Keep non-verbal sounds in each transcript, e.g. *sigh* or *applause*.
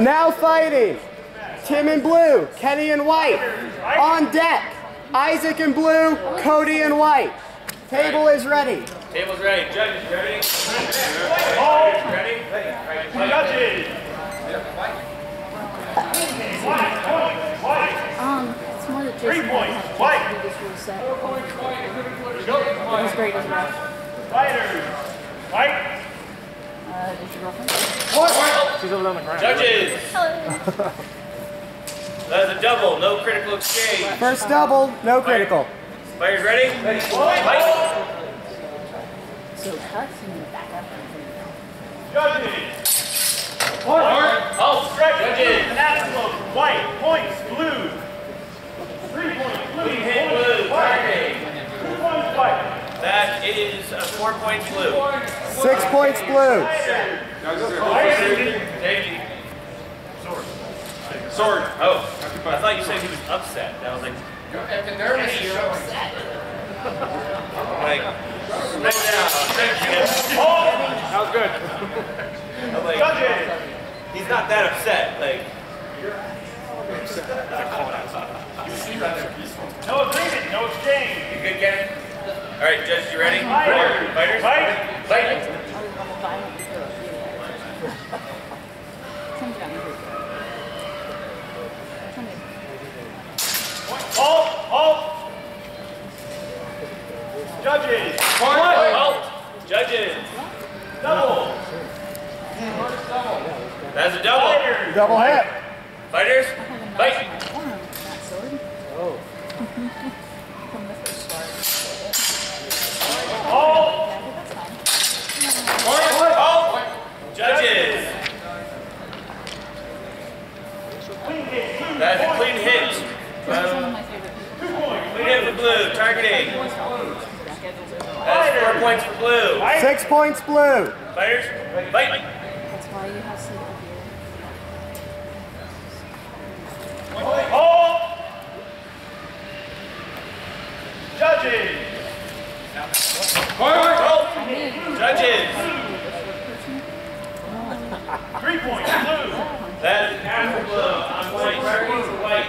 Now fighting. Tim in blue, Kenny in white. On deck, Isaac in blue, Cody in white. Table is ready. Table's ready. Judges ready? Ready? Ready? Judges. Um, it's more that Three points. White. do this rule set. It was great as well. Fighters. Fight. Uh, *laughs* is your girlfriend? Judges. Hello. That's a double. No critical exchange. First double, no critical. Fighters ready? Fight. So cuts and then back up. Judges. Oh, Strike. Judges. Absolute. White. Points. Blue. Three points. Blue. Clean hit blue. Targeting. Two points. White. That is a four points blue. Six points blue. Safety. Sword. Oh, I thought you said he was upset. I was like, If you're nervous, you're upset. like, right now. That was good. I'm like, Judges. he's not that upset. Like, No agreement. No exchange. you good, Kenny? All right, judges, you ready? Fighters. Fighters? Fight. Fight. Comes down here. Come here. Halt. Halt. Judges. Halt. Judges. Double. That's a double. Fighters. Double hit. Fighters? Fight. Clean hit. Blue. That's a clean hit. This is one of my favorite people. Clean hit for blue. Targeting. Schedules. That's four points for blue. Six points blue. Fighters? Fight. That's why you have sleep here. Halt. Judges. Halt. Judges. Three points. Blue. That is half for blue. On point. Targeting for white.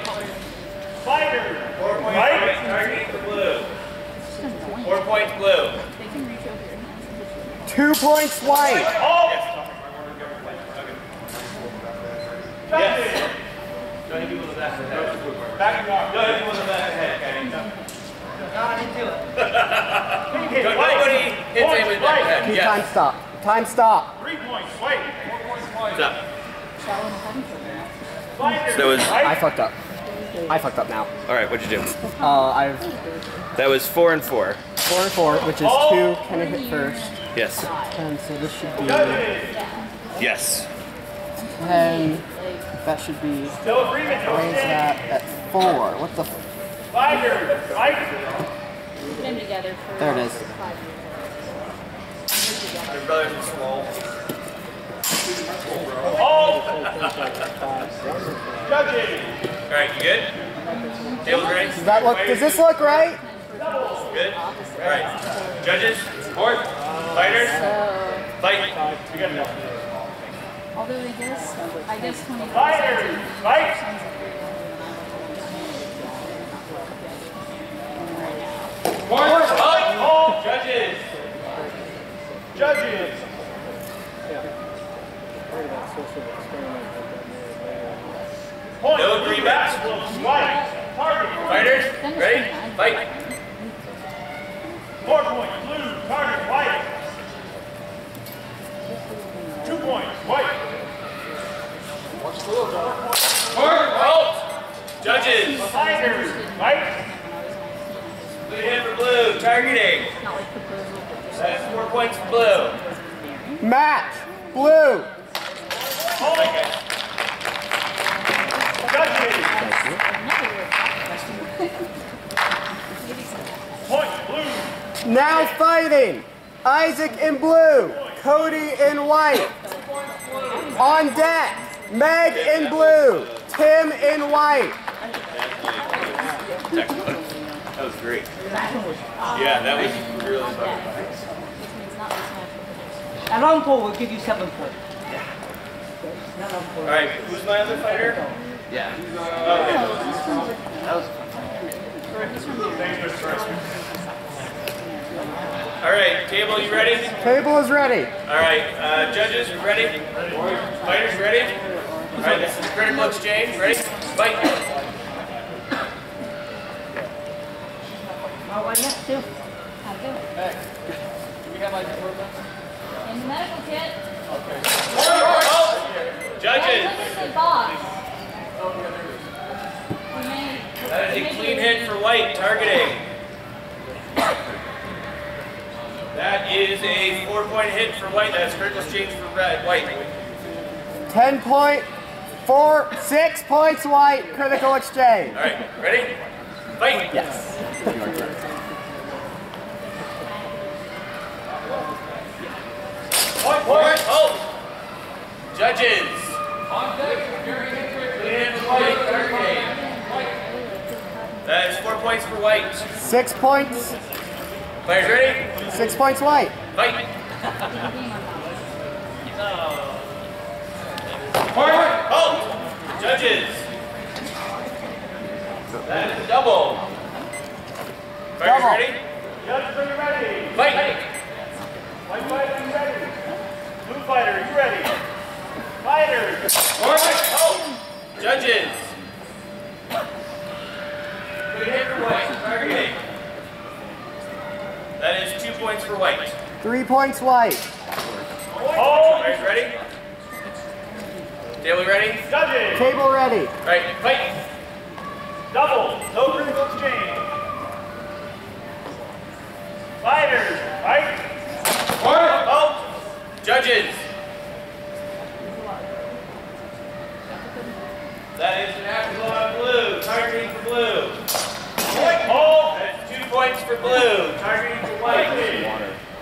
Fighters. Four points white. Targeting for blue. It's just annoying. Four points blue. They can reach over your hands and hit you. Two points white. Halt. Judges. Oh. Go ahead and give him the back of the head. Backing off. Go ahead and give him the back of the head, Kenny. Clean hit. Go- White. Nobody hits Points. him in the back of the White. head. Time stop. Time stop. Three points. White. What's up? Shallow and heavy for them. Fighters. That was- I fucked up. I fucked up now. All right, what'd you do? Uh, I've That was four and four. four and four, which is two. Can I hit first? Yes. And so this should be Yes. ten. That should be No agreement. Raise that at four. What the? F- Fighters. Fight. We've been together for There it is. five. Your brothers small. Halt. Judges. All right, you good? Tables ready? does that look? Does this look right? Good? All right. Judges? Court? Fighters? So, Fight. although I guess, I guess 20 Fighters. Fight. Fight. Halt. Judges? Judges. Point. No Blue agreement. basketball. White. Target. Fighters? Ready? Fight. Four points. Blue. Target. White. Two points. White. Halt. Judges? Fighters. Fight. Good hit for blue. Targeting. Not like proposal, but just That's four points for blue. Match. Blue. Halt. Judges. another weird question. Point. Blue. Now fighting. Isaac in blue. Cody in white. On deck. Meg in blue. Tim in white. That was great. Yeah, that was really fun. Which means not this match. An encore will give you seven points. All right, who's my other fighter? Yeah. Oh, okay. That was Thanks, Mr. President. all right, table, you ready? Table is ready. All right, uh, judges, you ready? Fighters, ready? All right, this is critical exchange. Ready? Fight. Oh, what do you have to do? How to do it? In the medical kit. Oh, Judges, Look at the box. We made- that is a clean hit for white, targeting. That is a four-point hit for white. That's critical exchange for red, white. 10 point, four, six points white, critical exchange. All right, ready? Fight. Yes. Point, point, hold. Judges. Clean hit for white, targeting. That is four points for white. Six points, Players ready? six points white. Fight. Hold. Oh, judges. That is double. Players Double. ready? Judges, are you ready? Fight. White fighter, you ready? Blue fighter, are you ready? Fighters, Hold. Judges. Good hit for white. Targeting. That is two points for white. Three points white. hold. Players ready? Daly ready? Judges, Table ready. Right. Fight. double, no critical exchange. Fighters, fight. Hold. Judges. That is an apple on blue. Targeting for blue. Point Hold. That's two points for blue. Targeting for white.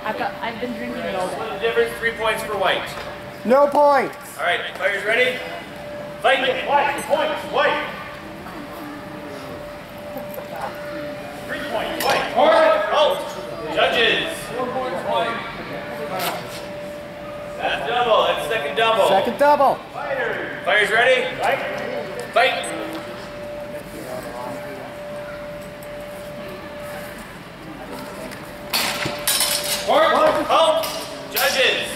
I've got, I've been drinking it all day. Split the difference. Three points for white. No points. All right. Players ready? Fight. White, points, white. Three points, white. Hold. Judges. That's double. That's second double. Second double. Fighters, Players ready? fight. Fight. Hold. Judges.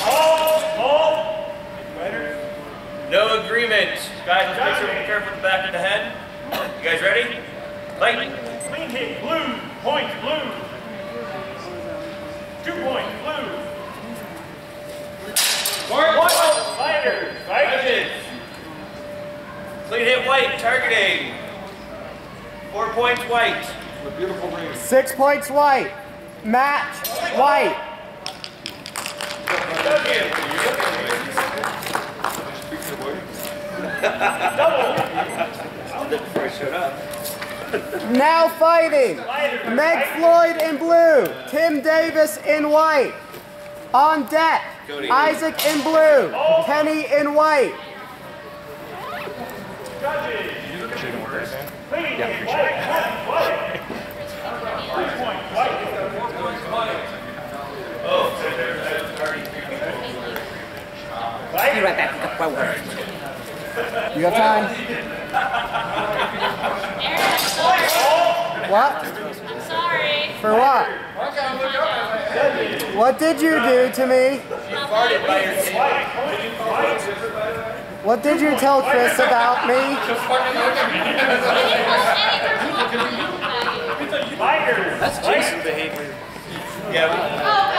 Hold, hold. Fighters, No agreement. Guys, let's make sure we're careful with the back of the head. You guys ready? Fight. clean hit, blue. Points, blue. Two points, blue. Fighters, fight. Judges. Clean hit white, targeting. Four points white. Six points white. Match white. Double. Now fighting. Meg Floyd in blue. Tim Davis in white. On deck. Isaac in blue. Kenny in white. Judges. Clean hit, white, white, white. Three points, white. Fight. You got time? Aaron, I'm sorry. What? I'm sorry. For what? What did you do to me? What did you tell Chris about me? I didn't call any person Fighters. That's Jason behavior. Yeah. Oh,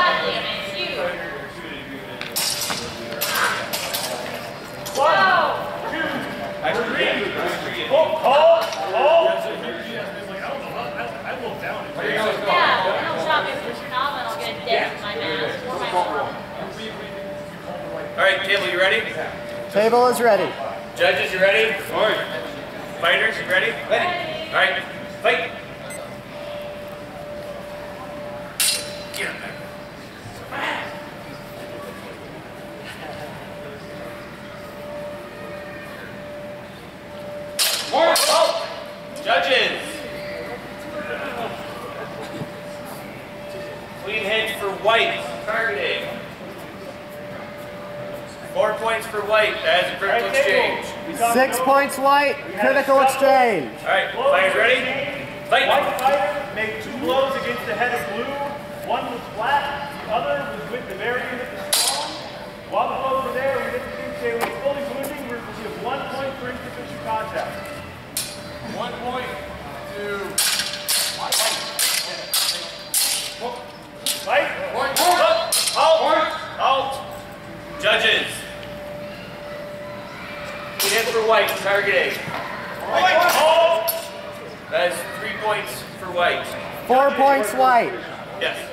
All right, table, you ready? Table is ready. Judges, you ready? Fighters, you ready? Ready. All right, fight. Get him there. Oh, Judges. Clean hit for white. Targeting. Four points for white. That is a critical Right, exchange. Six about- points white. we Critical exchange. All right, Blows fighters ready? Fight. White fighter made two blows against the head of blue. One was flat, the other was with the very end of the strong. While the blows were there, we didn't think they were fully wounding. We will give one point for insufficient contact. One point to Fight. Halt! Halt! Judges. Hit for white, targeting. Halt. That is three points for white. Four points white. Yes.